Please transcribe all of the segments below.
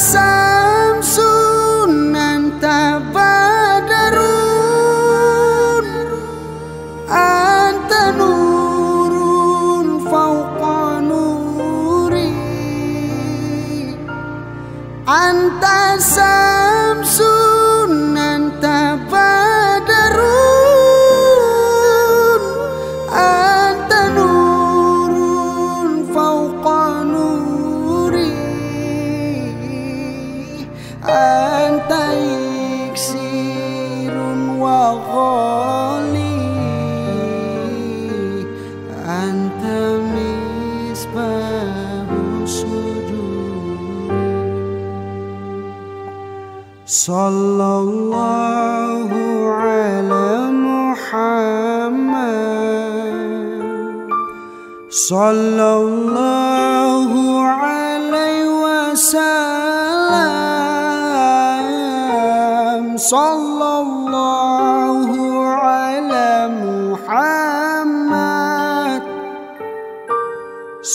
أنت أنت إكسير وغالي. أنت مصباح سجودي صلى الله على محمد. صلى الله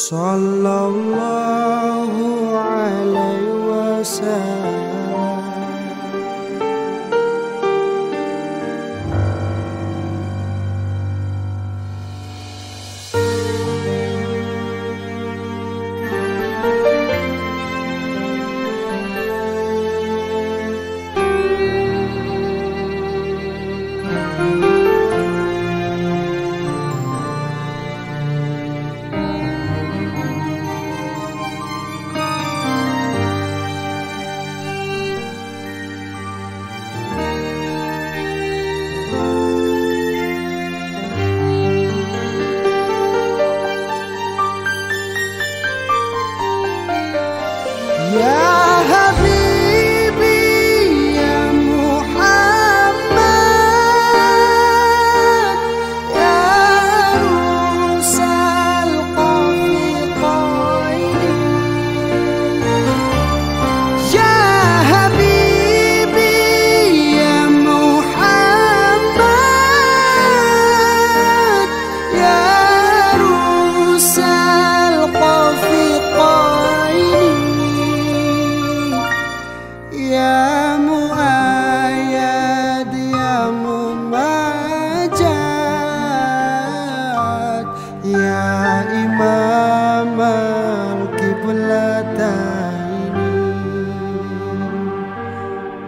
صلى الله عليه وسلم.